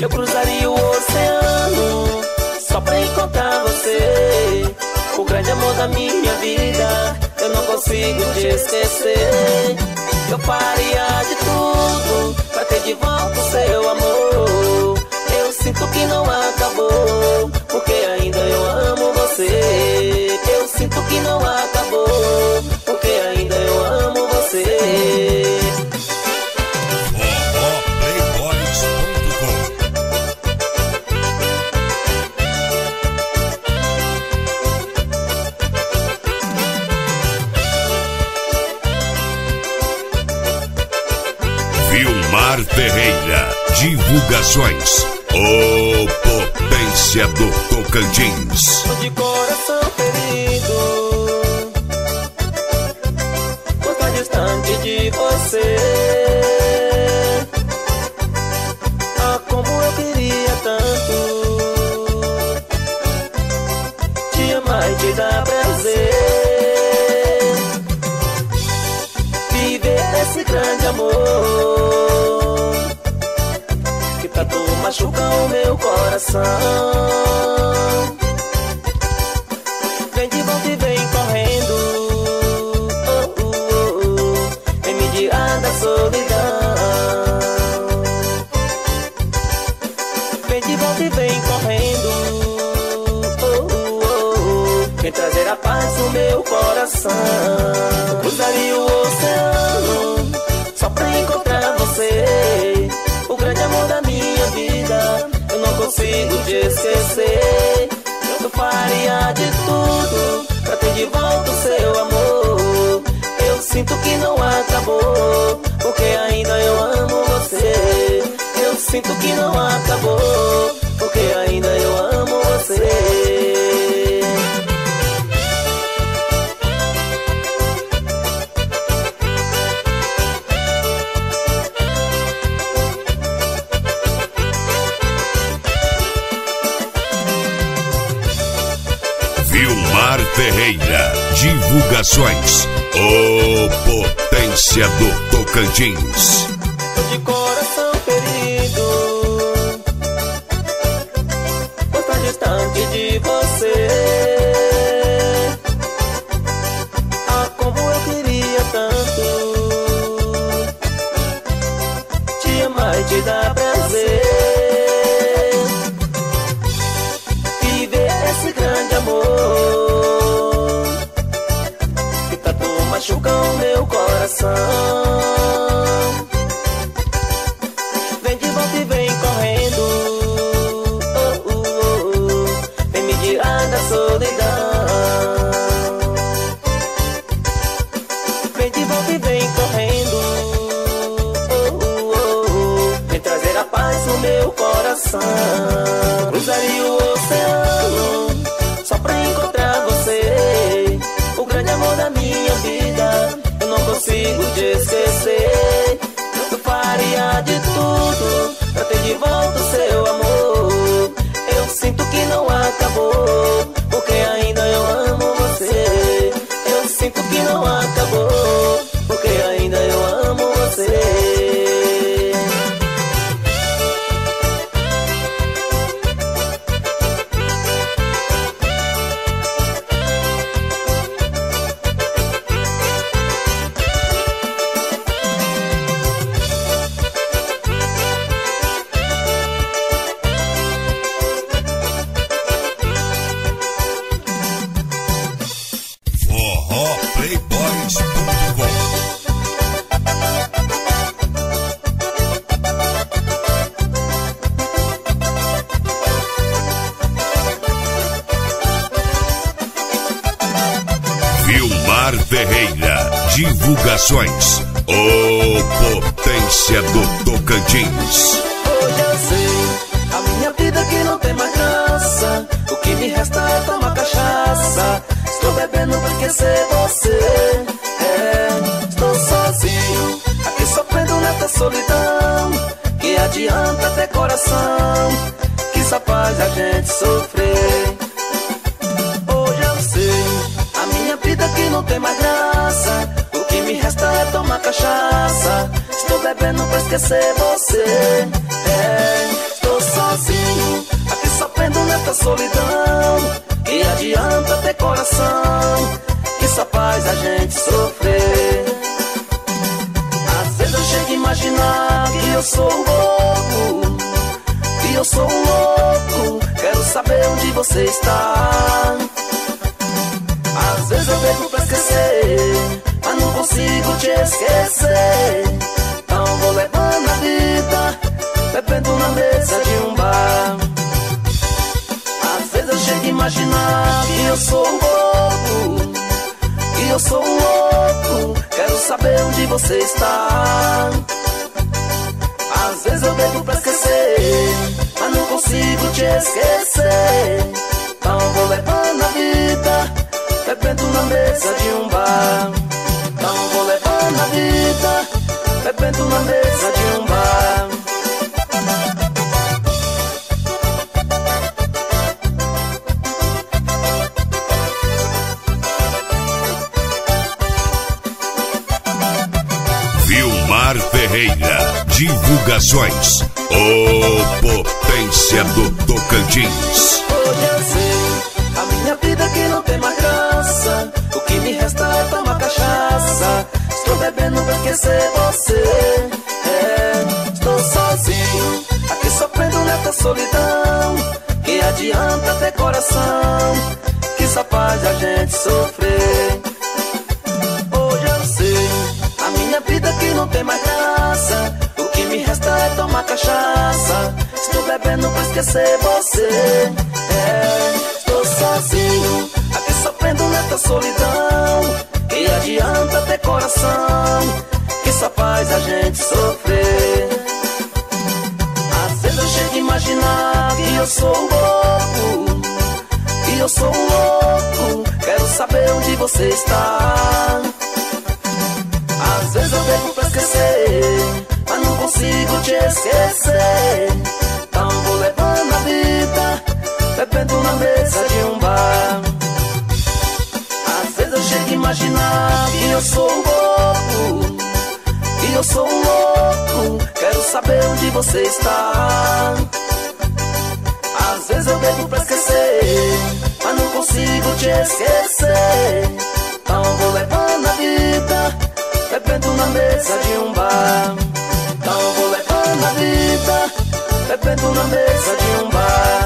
Eu cruzaria o oceano só pra encontrar você. O grande amor da minha vida, eu não consigo te esquecer. Eu faria de tudo pra ter de volta o seu amor. Eu sinto que não acabou, porque ainda eu amo você. Eu sinto que não acabou. Ferreira. Divulgações. O Potência do Tocantins. machucam o meu coração. esquecer. Eu faria de tudo pra ter de volta o seu amor. Eu sinto que não acabou, porque ainda eu amo você. Eu sinto que não acabou, porque ainda eu amo você. Comunicações. o potência do Tocantins. Coração que só faz a gente sofrer. Às vezes eu chego a imaginar que eu sou louco, que eu sou louco. Quero saber onde você está. Às vezes eu bebo pra esquecer, mas não consigo te esquecer. Então vou levando a vida, bebendo na mesa de um bar. Imaginar que eu sou louco, que eu sou louco. Quero saber onde você está. Às vezes eu bebo pra esquecer, mas não consigo te esquecer. Então vou levando a vida, bebendo na mesa de um bar. Então vou levando a vida, bebendo na mesa de um bar. Divulgações. O Potência do Tocantins. Hoje eu sei, a minha vida que não tem mais graça. O que me resta é tomar cachaça. Estou bebendo pra esquecer você. É, estou sozinho, aqui sofrendo nessa solidão. Que adianta ter coração, que só faz a gente sofrer. Hoje eu sei, a minha vida que não tem mais graça. Tomar cachaça. Estou bebendo pra esquecer você. É, estou sozinho, aqui sofrendo nessa solidão. Que adianta ter coração, que só faz a gente sofrer. Às vezes eu chego a imaginar que eu sou louco, que eu sou louco. Quero saber onde você está. Às vezes eu bebo pra esquecer, não consigo te esquecer. Então vou levando a vida, bebendo na mesa de um bar. Às vezes eu chego a imaginar que eu sou louco, que eu sou louco. Quero saber onde você está. Às vezes eu bebo pra esquecer, mas não consigo te esquecer. Então vou levando a vida, bebendo na mesa de um bar. Vida, bebendo na mesa de um bar.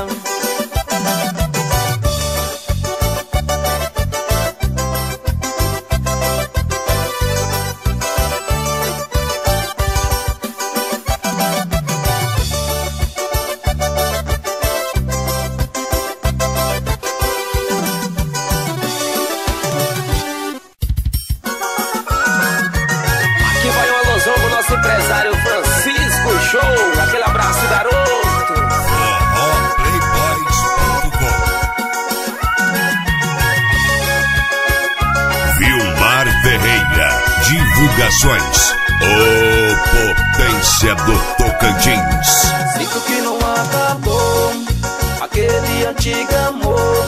Antigo amor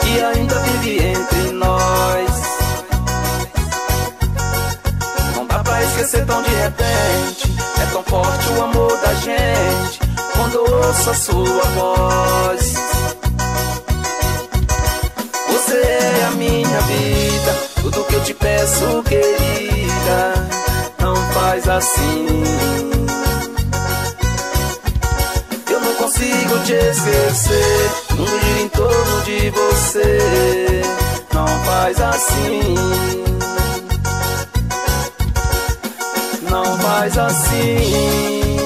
que ainda vive entre nós. Não dá pra esquecer tão de repente. É tão forte o amor da gente quando ouço a sua voz. Você é a minha vida, tudo que eu te peço, querida. Não faz assim. Te esquecer. Um giro em torno de você. Não faz assim. Não faz assim.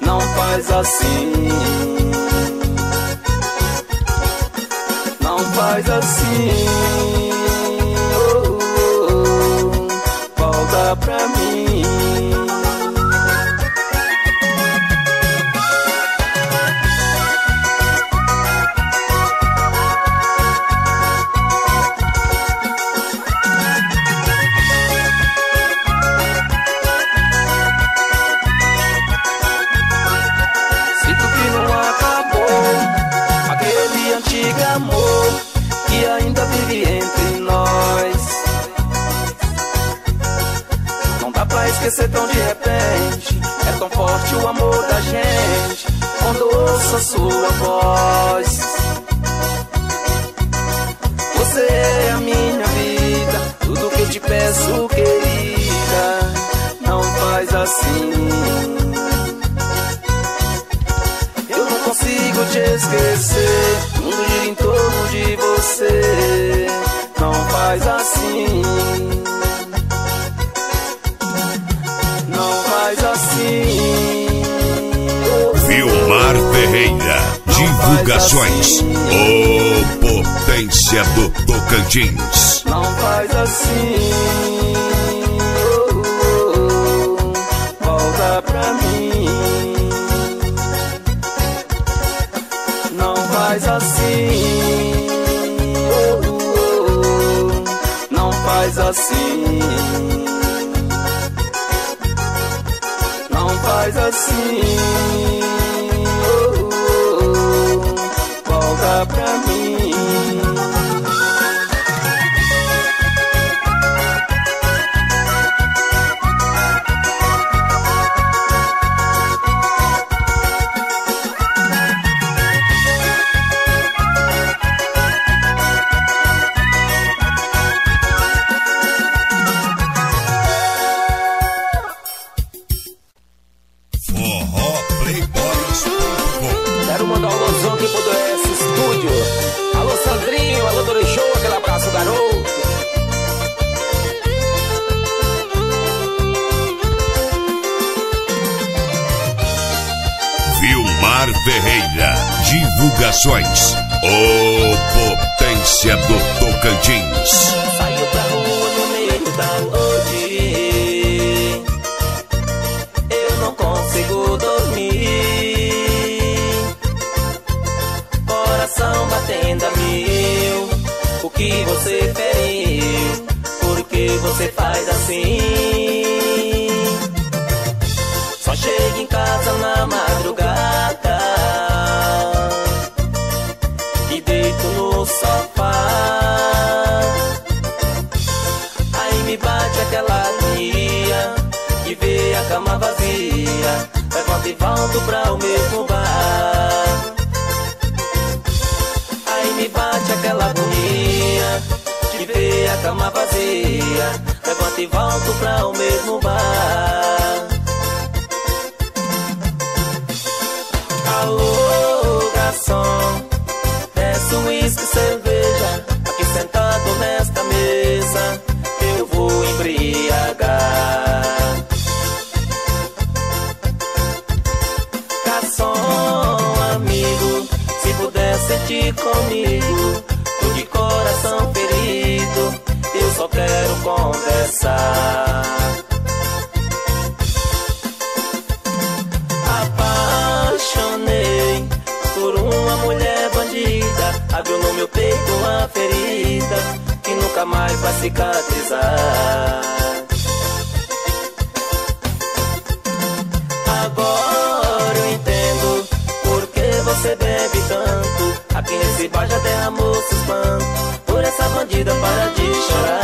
Não faz assim. Não faz assim. Volta pra mim. Sua voz. Você é a minha vida, tudo que eu te peço, querida, não faz assim. Eu não consigo te esquecer, o gira em torno de você, não faz assim. Divulgações. O Potência do Tocantins. Não faz assim. Volta pra mim. Não faz assim. Não faz assim. Não faz assim. Pra mim. Volto pra o mesmo bar. Aí me bate aquela agonia de ver a cama vazia. Levanto e volto pra o mesmo bar. Essa bandida para de chorar.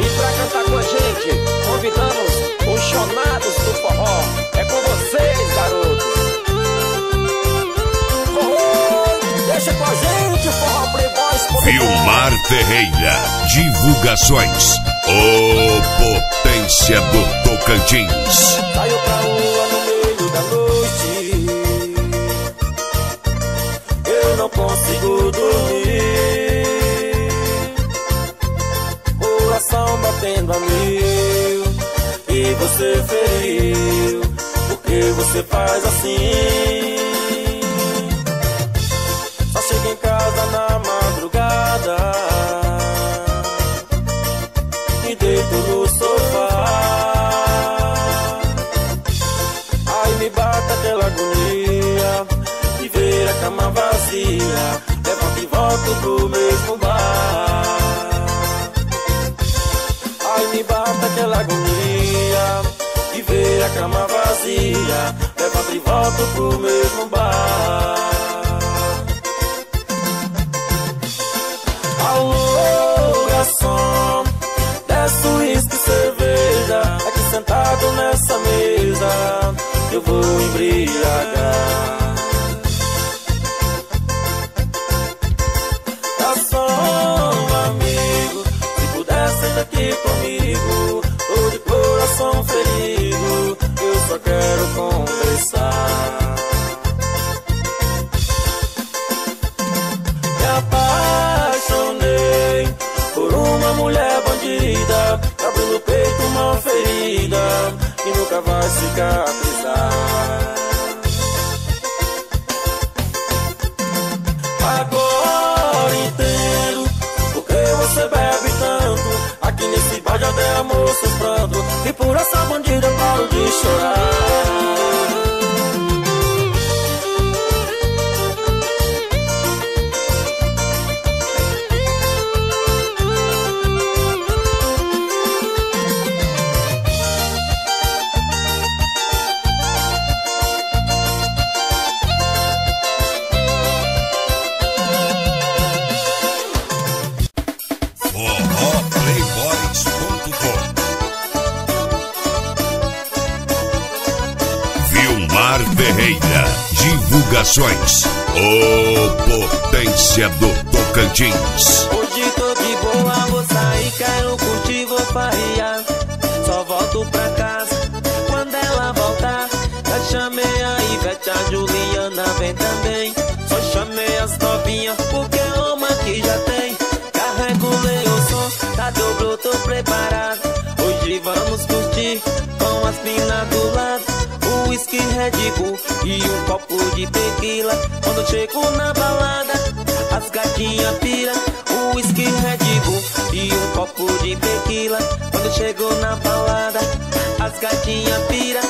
E pra cantar com a gente, convidamos os chonados do forró. É com vocês, garotos. Forró, deixa com a gente, forró playboys. Vilmar Ferreira, divulgações. O Potência do Tocantins. Saiu pra rua no batendo a mil. E você feriu. Por que você faz assim? Só chego em casa na madrugada e deito no sofá. Aí me bate aquela agonia de ver a cama vazia. Levanto e volto pro mesmo aquela agonia de ver a cama vazia. Levanto e volto pro mesmo bar. Alô, garçom, desce uísque e cerveja Aqui sentado nessa mesa eu vou embriagar. Nunca vai cicatrizar. Agora entendo porque você bebe tanto. Aqui nesse bar já derramou seus prantos. E por essa bandida paro de chorar. Divulgações O Potência do Tocantins Hoje tô de boa, vou sair, quero curtir, vou farrear. Só volto pra casa quando ela voltar. Já chamei a Ivete, a Juliana vem também. Só chamei as novinhas porque uma que já tem. Carregulei o som, tá dobro, tô preparado. Hoje vamos curtir com as minas do lado. Red Bull e um copo de tequila. Quando chego na balada, as gatinhas pira. O whisky Red Bull e um copo de tequila. Quando chego na balada, as gatinhas pira.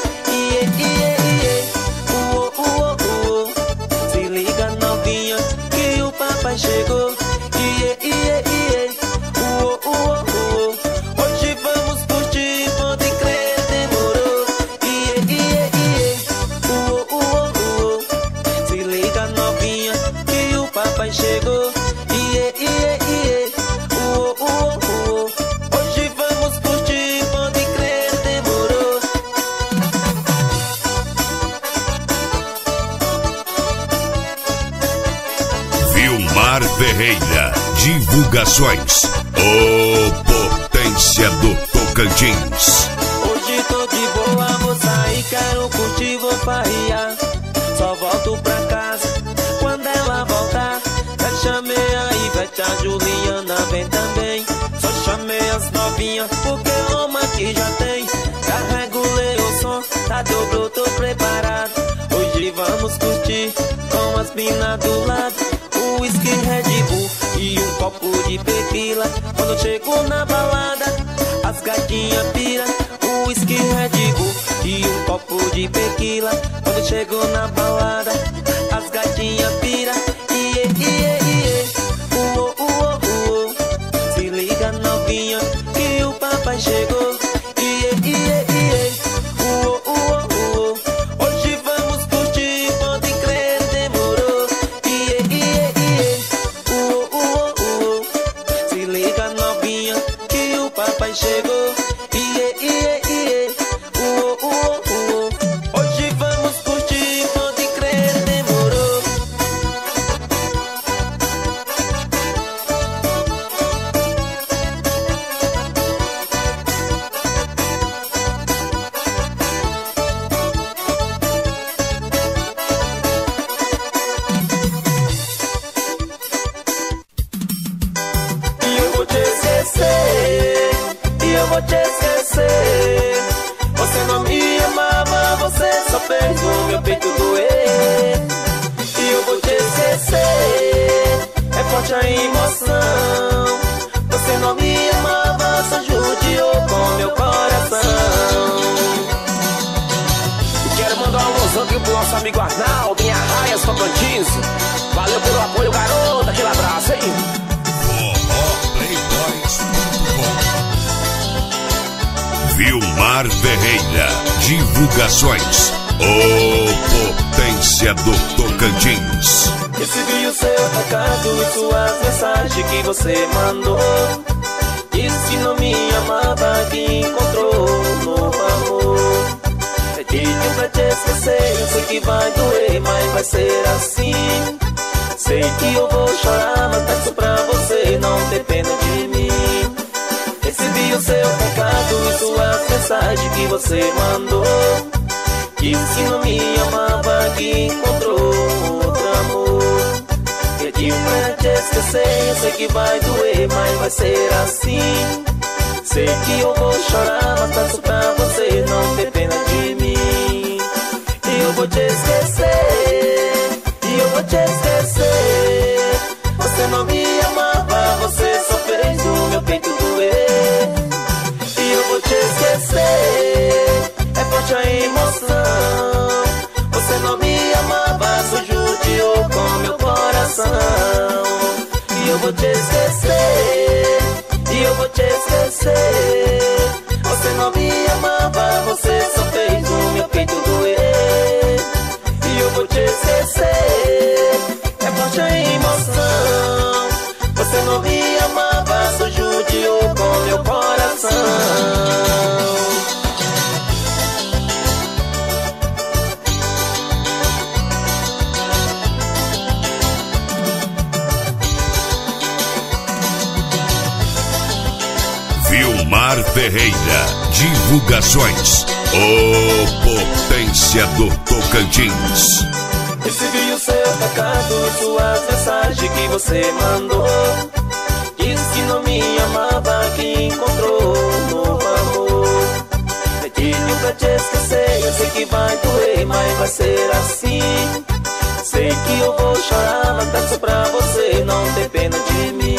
Divulgações O Potência do Tocantins Hoje tô de boa, vou sair, quero curtir, vou farrear. Só volto pra casa quando ela voltar. Já chamei a Ivete, a Juliana vem também. Só chamei as novinhas porque uma que já tem. Carregulei o som, tá dobro, tô preparado. Hoje vamos curtir com as minas do lado. Copo de tequila. Quando eu chego na balada, as gatinhas pira. O whisky Red e um copo de tequila. Quando eu chego na balada, assim. Sei que eu vou chorar, mas peço pra você não ter pena de mim. E eu vou te esquecer, e eu vou te esquecer. Você não me esquecer. Você não me amava, você só fez o meu peito doer. E eu vou te esquecer, é forte a emoção. Você não me amava, só judiou com meu coração. Ferreira. Divulgações. O Potência do Tocantins. Recebi o seu recado, suas mensagens que você mandou. Disse que não me amava, que encontrou novo amor. Pediu pra te esquecer, eu sei que vai doer, mas vai ser assim. Sei que eu vou chorar, mas peço pra você não ter pena de mim.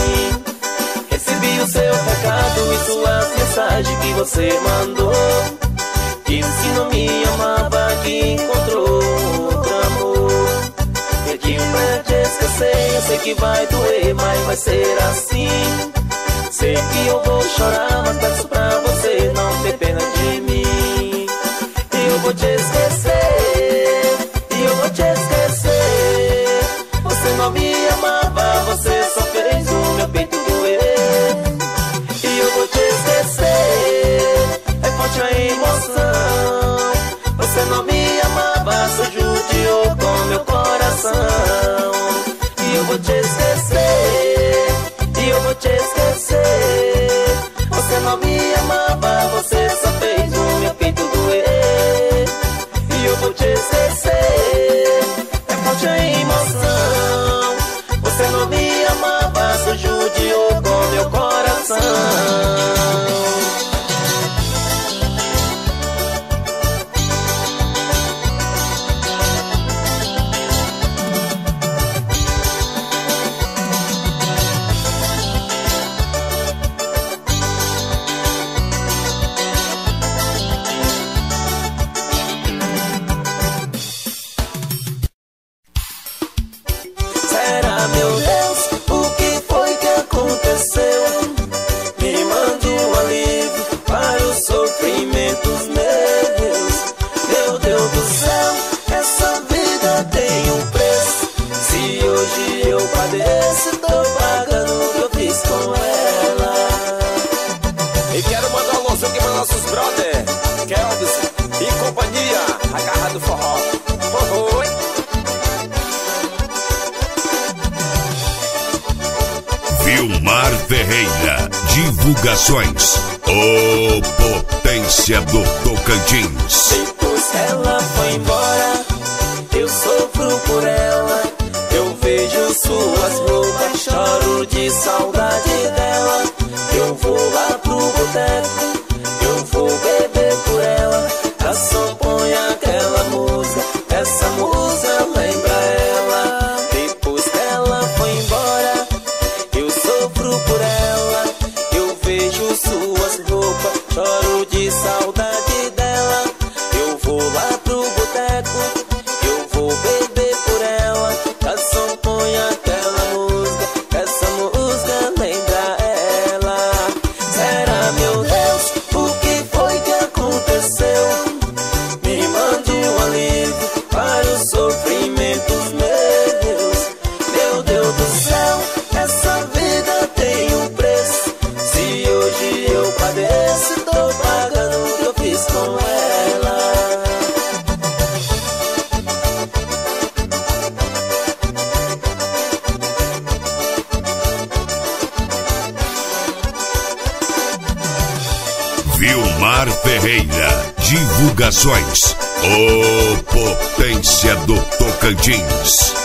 Recebi o seu recado e suas mensagens que você mandou. Disse que não me amava, que encontrou outro amor. Pediu pra te esquecer, eu sei que vai doer, mas vai ser assim. Sei que eu vou chorar, mas peço pra você não ter pena de mim. Eu vou te esquecer, E eu vou Ferreira. Divulgações. O Potência do Tocantins. Depois ela foi embora, eu sofro por ela. Eu vejo suas roupas, choro de saudade dela. Eu vou lá pro boteco, do Tocantins.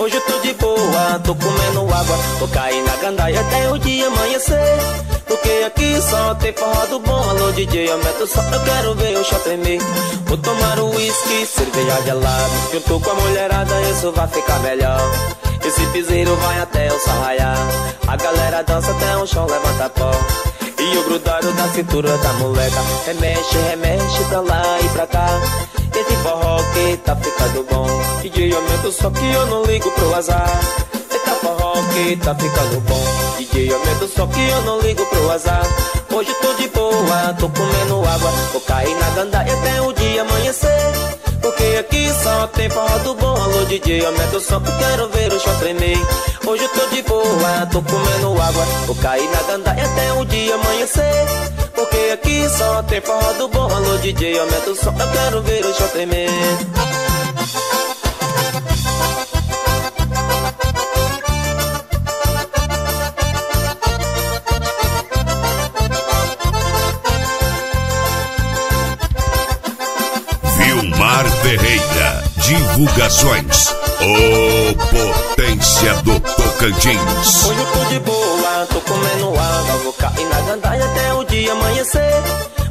Hoje eu tô de boa, tô comendo água, vou cair na gandaia até o dia amanhecer. Porque aqui só tem forrado bom, alô DJ, aumenta o som, eu quero ver o show tremer. Vou tomar um whisky, cerveja gelada, junto com a mulherada, isso vai ficar melhor. Esse piseiro vai até o sol A galera dança até o chão levanta pó E o grudado da cintura da moleca Remexe, remexe pra lá e pra cá Esse forró que tá ficando bom. DJ aumenta som que eu não ligo pro azar. Eita forró que tá ficando bom. DJ aumenta som que eu não ligo pro azar. Hoje tô de boa, tô comendo água. Vou cair na gandaia até o dia amanhecer. Porque aqui só tem forró do bom Alô DJ, aumenta som que quero ver o chão tremer. Hoje tô de boa, tô comendo água. Vou cair na gandaia até o dia amanhecer Porque aqui só tem forró do bom Alô DJ, aumenta o som eu quero ver o chão tremer Vilmar Ferreira. Divulgações. O Potência do Tocantins. Hoje eu tô de boa, tô comendo água Vou cair na gandaia até o dia amanhecer.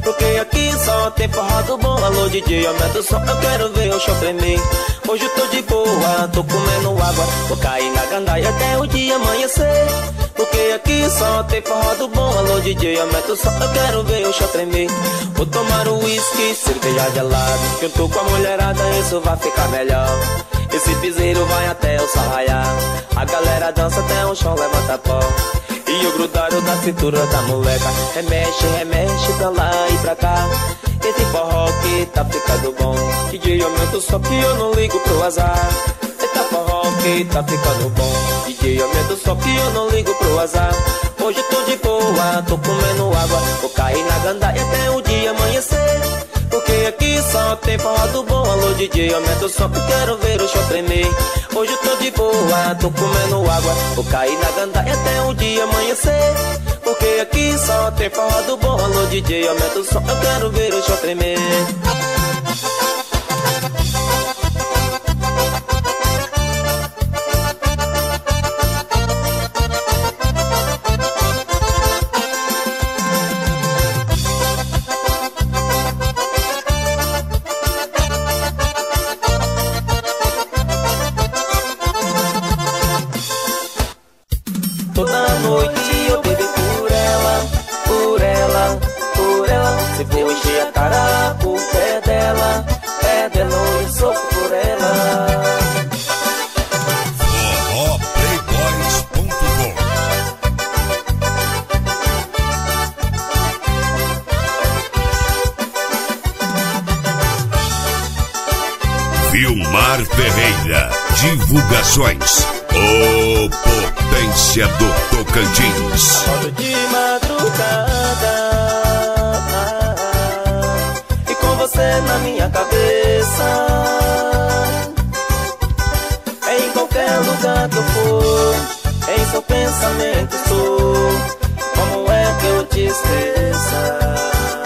Porque aqui só tem forró do bom Alô DJ, aumenta o som, eu quero ver o show tremer. Hoje eu tô de boa, tô comendo água Vou cair na gandaia até o dia amanhecer. Porque aqui só tem forró do bom Alô DJ, aumenta o som, eu quero ver o show tremer. Vou tomar um whisky, cerveja gelada Junto com a mulherada, isso vai ficar melhor esse piseiro vai até o sol A galera dança até o chão levanta pó. E o grudado da cintura da moleca. Remexe, remexe pra lá e pra cá. Esse forró que tá ficando bom. DJ aumenta o som que eu não ligo pro azar. Eita forró que tá ficando bom. DJ aumenta o som que eu não ligo pro azar. Hoje tô de boa, tô comendo água. Vou cair na gandaia até o dia amanhecer porque aqui só tem forró do bom. Alô DJ, aumenta o som que quero ver o show tremer. Hoje eu tô de boa, tô comendo água. Vou cair na gandaia até o dia amanhecer. Porque aqui só tem forró do bom. Alô DJ, aumenta o som, eu quero ver o show tremer você na minha cabeça. Em qualquer lugar que eu for, em seu pensamento estou. Como é que eu te esqueça?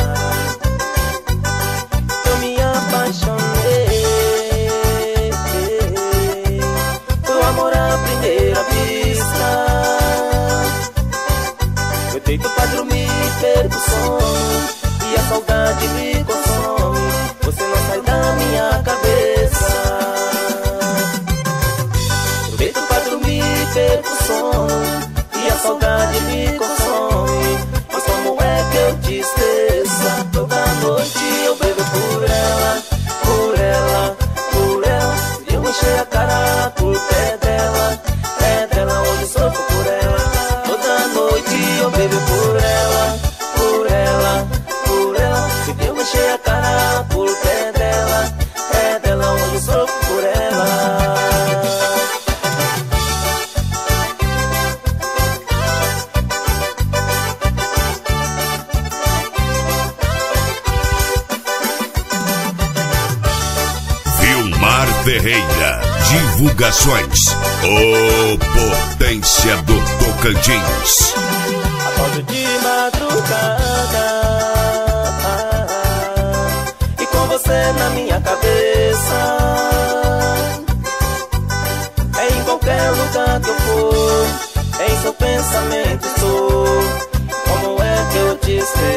Tocantins. Acordo de madrugada. E com você na minha cabeça. Em qualquer lugar que eu for Em seu pensamento estou. Como é que eu te esqueça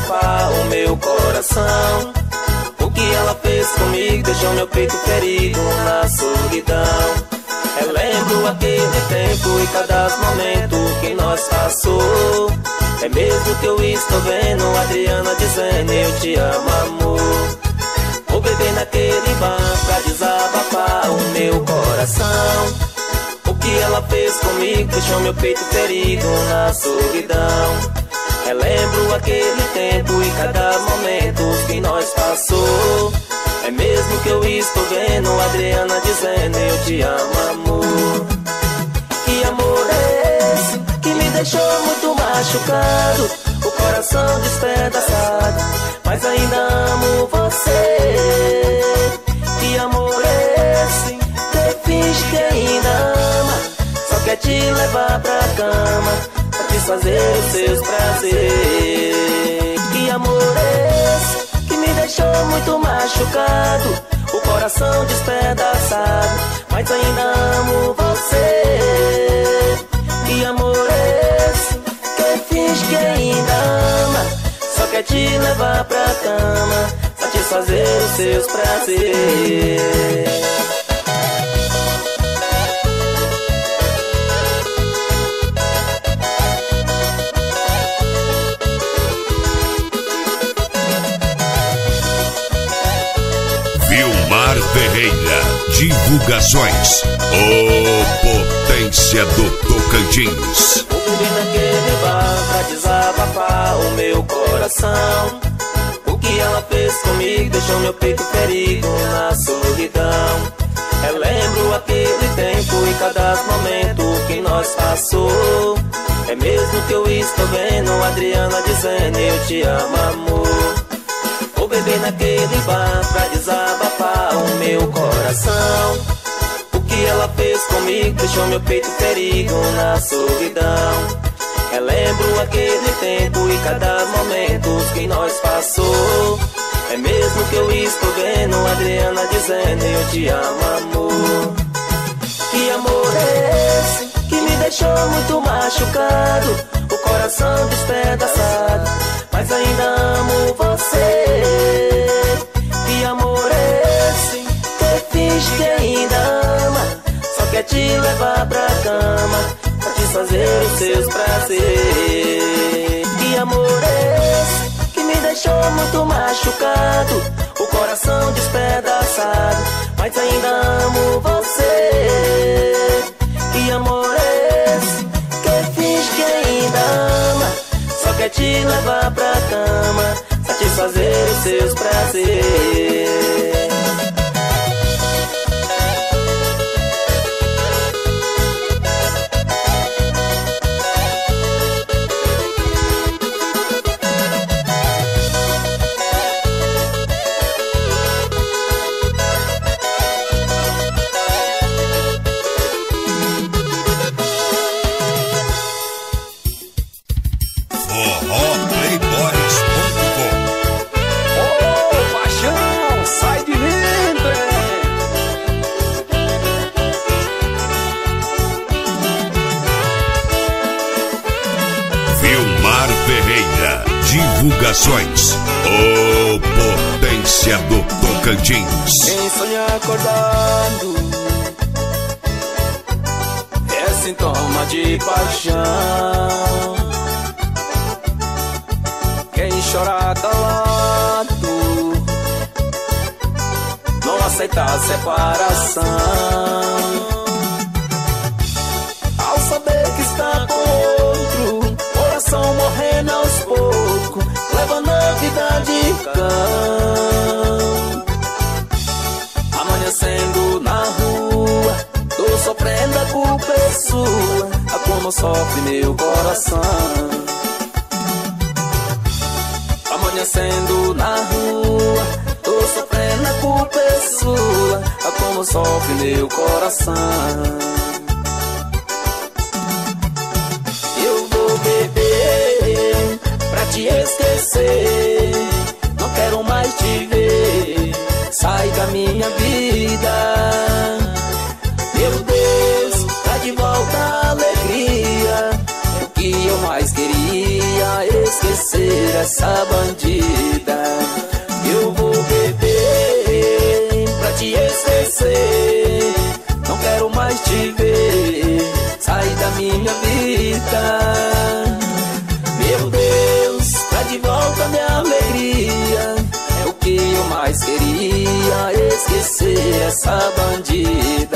desabafar o meu coração. O que ela fez comigo deixou meu peito ferido na solidão. Eu lembro aquele tempo e cada momento que nós passou. É mesmo que eu estou vendo Adriana dizendo eu te amo, amor. Vou beber naquele bar pra desabafar o meu coração. O que ela fez comigo deixou meu peito ferido na solidão. Relembro aquele tempo e cada momento que nós passou. É mesmo que eu estou vendo Adriana dizendo eu te amo, amor. Que amor é esse que me deixou muito machucado? O coração despedaçado, mas ainda amo você. Que amor é esse que finge que ainda ama? Só quer te levar pra cama, pra te fazer os seus prazeres. Que amor é esse que me deixou muito machucado? O coração despedaçado, mas ainda amo você. Que amor é esse que finge que ainda ama? Só quer te levar pra cama, satisfazer os seus prazeres. Ferreira, divulgações. O Potência do Tocantins. O bebê naquele bar pra desabafar o meu coração. O que ela fez comigo deixou meu peito ferido na solidão. Eu lembro aquele tempo e cada momento que nós passou. É mesmo que eu estou vendo Adriana dizendo eu te amo, amor. Naquele bar pra desabafar o meu coração. O que ela fez comigo deixou meu peito ferido na solidão. Relembro aquele tempo e cada momento que nós passou. É mesmo que eu estou vendo Adriana dizendo eu te amo, amor. Que amor é esse que me deixou muito machucado? O coração despedaçado, mas ainda amo você. Que amor é esse que finge que ainda ama? Só quer te levar pra cama, satisfazer os seus prazeres. Que amor é esse? me deixou muito machucado, o coração despedaçado, mas ainda amo você. Que amor é esse que finge que ainda ama, quer te levar pra cama, satisfazer os seus prazeres. Quem sonha acordado é sintoma de paixão. Quem chora calado não aceita a separação. Sofre meu coração. Amanhecendo na rua, tô sofrendo a culpa é sua, a como sofre meu coração. Te ver. Sai da minha vida de volta minha alegria. É o que eu mais queria, esquecer essa bandida.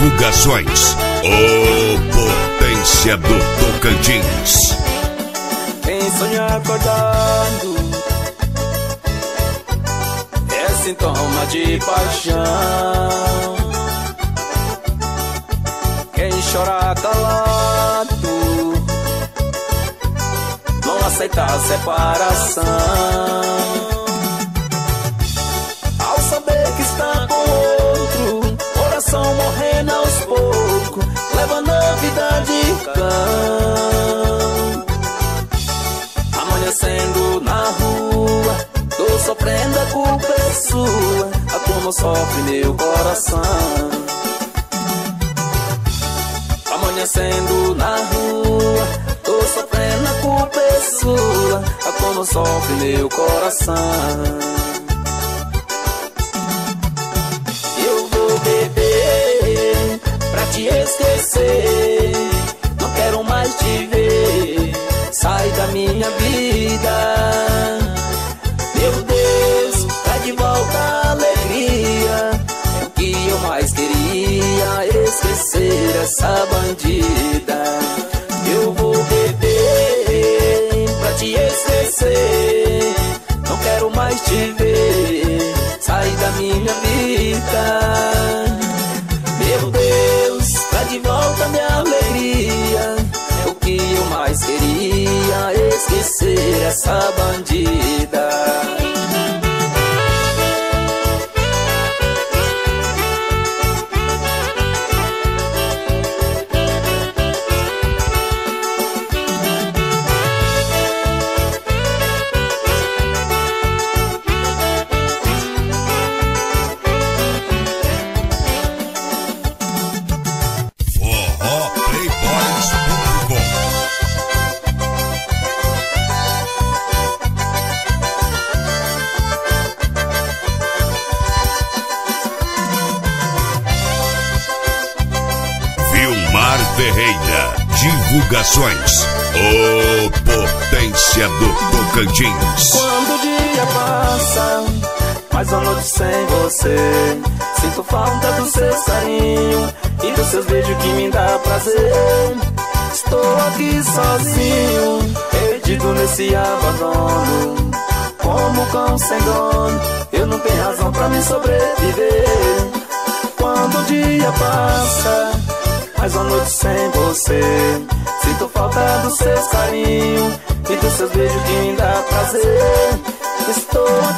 Divulgações. O Potência do Tocantins sonhar acordando é sintoma de paixão. Quem chora calado não aceita a separação. vida de cão. Amanhecendo na rua, tô sofrendo, a culpa é sua. A como sofre meu coração. Amanhecendo na rua, tô sofrendo, a culpa é sua. A como sofre meu coração. esquecer. Minha vida. Meu Deus, tá de volta essa bandida.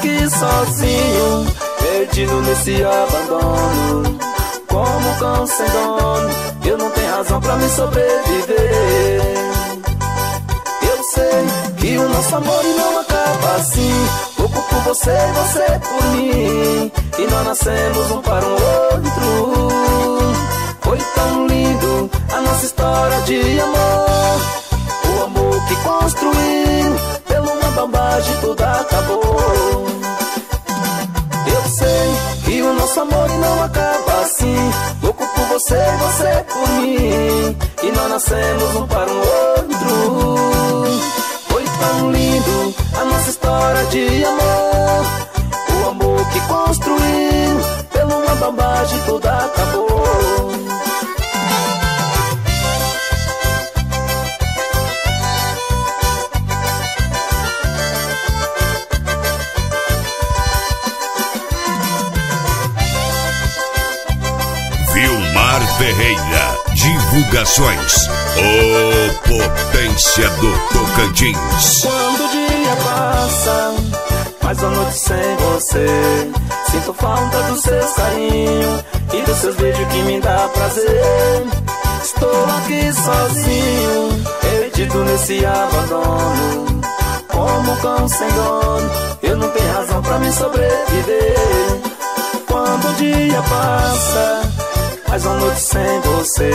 Aqui sozinho, perdido nesse abandono. Como cão sem dono, eu não tenho razão pra me sobreviver. Eu sei que o nosso amor não acaba assim. Louco por você você por mim. E nós nascemos um para o outro. Foi tão lindo a nossa história de amor. O amor que construímos bambagem tudo acabou. Eu sei que o nosso amor não acaba assim. Louco por você você por mim. E nós nascemos um para o outro. Foi tão lindo a nossa história de amor. O amor que construímos pelo uma bambagem tudo acabou. Ferreira. Divulgações. O Potência do Tocantins. Quando o dia passa, mais uma noite sem você. Sinto falta do seu carinho e dos seus beijos que me dá prazer. Estou aqui sozinho, perdido nesse abandono. Como cão sem dono, eu não tenho razão pra me sobreviver. Quando o dia passa, mais uma noite sem você.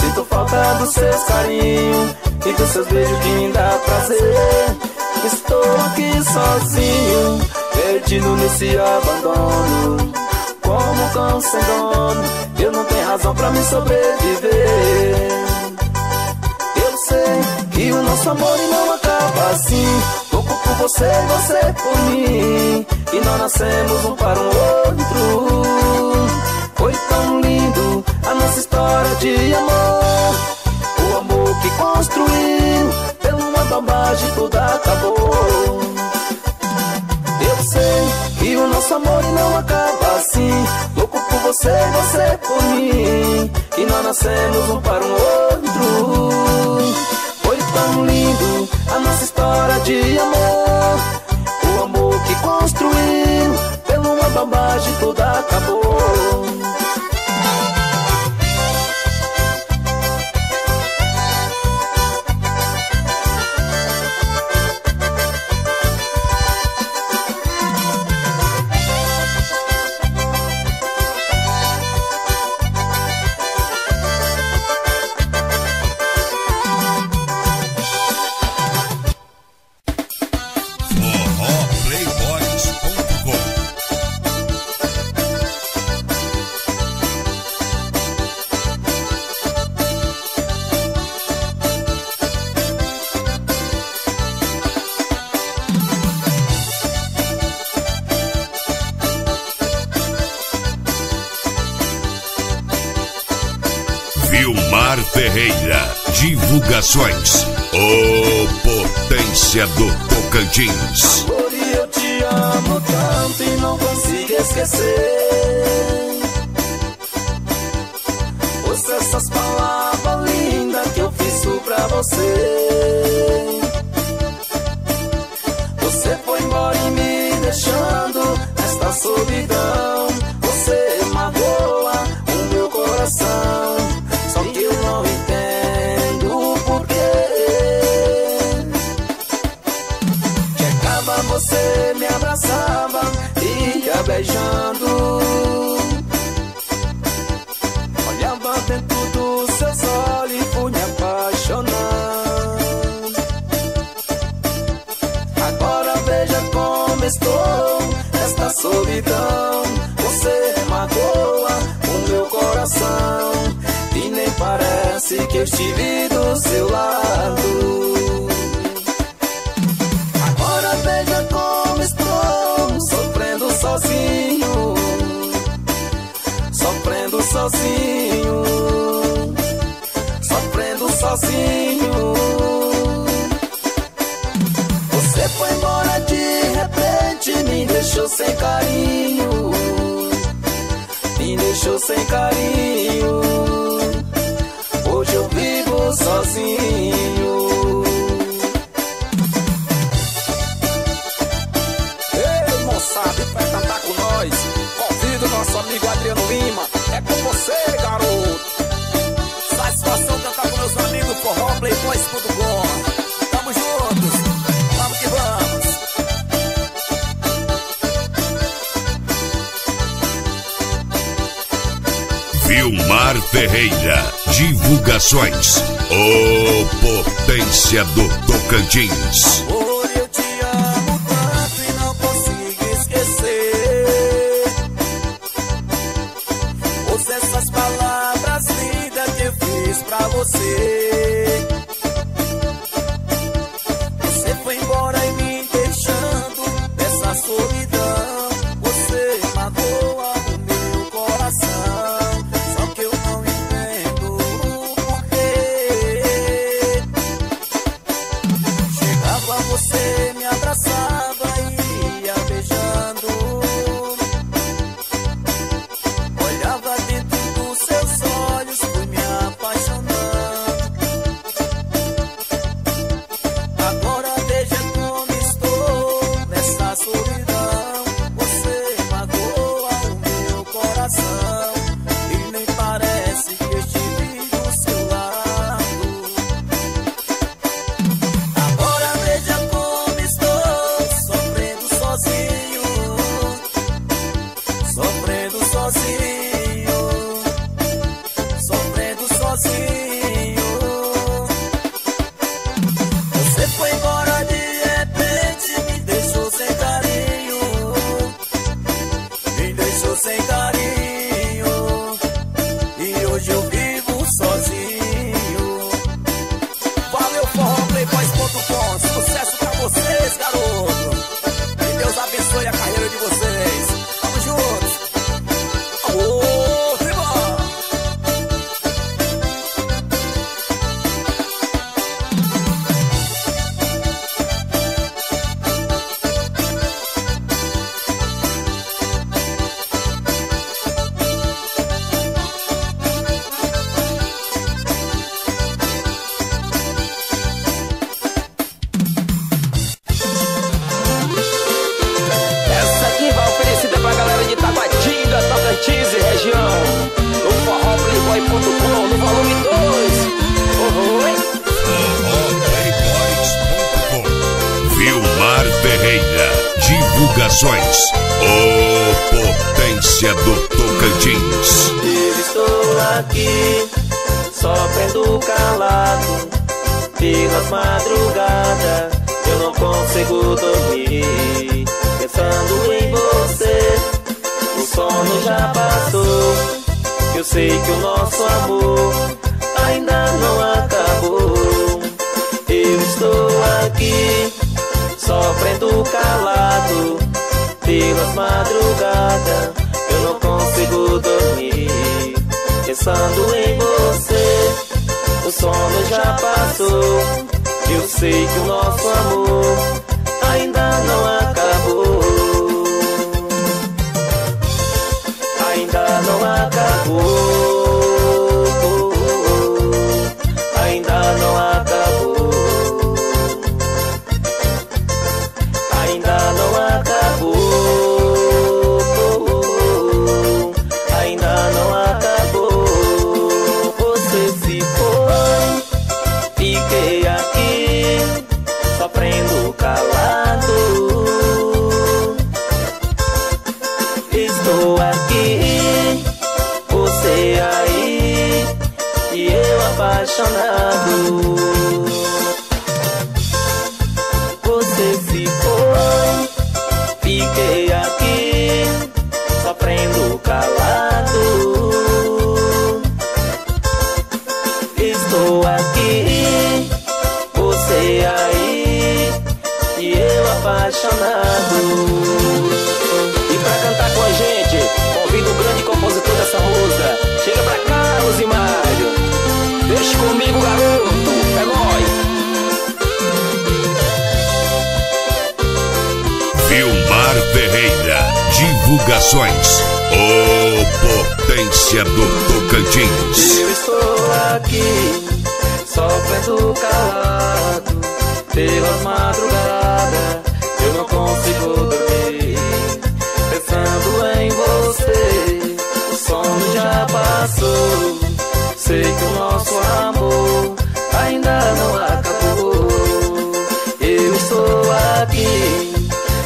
Sinto falta dos seus carinhos e dos seus beijos que me dá prazer. Estou aqui sozinho, perdido nesse abandono. Como cão sem dono, eu não tenho razão pra me sobreviver. Eu sei que o nosso amor não acaba assim. Louco por você, você por mim. E nós nascemos um para o outro. Foi tão lindo a nossa história de amor. O amor que construiu pelo uma bambagem tudo acabou. Eu sei que o nosso amor não acaba assim. Louco por você, você por mim. E nós nascemos um para o outro. Foi tão lindo a nossa história de amor. O amor que construiu pelo uma bambagem tudo acabou. divulgações. Ô potência do Tocantins. Amor, eu te amo tanto e não consigo esquecer. Ouça essas palavras lindas que eu fiz pra você. Você foi embora e me deixando nesta solidão. passava ia beijando. Olhava dentro dos seus olhos e fui me apaixonando. Agora veja como estou, esta solidão. Você magoa o meu coração. E nem parece que eu estive do seu lado. sozinho, sofrendo sozinho. Você foi embora de repente, me deixou sem carinho, me deixou sem carinho. Ferreira. Divulgações. Ô potência do Tocantins.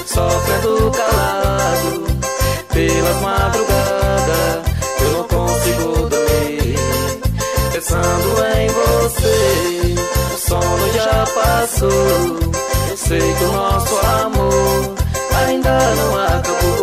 sofrendo calado pelas madrugadas. Eu não consigo dormir, pensando em você. O sono já passou. Eu sei que o nosso amor ainda não acabou.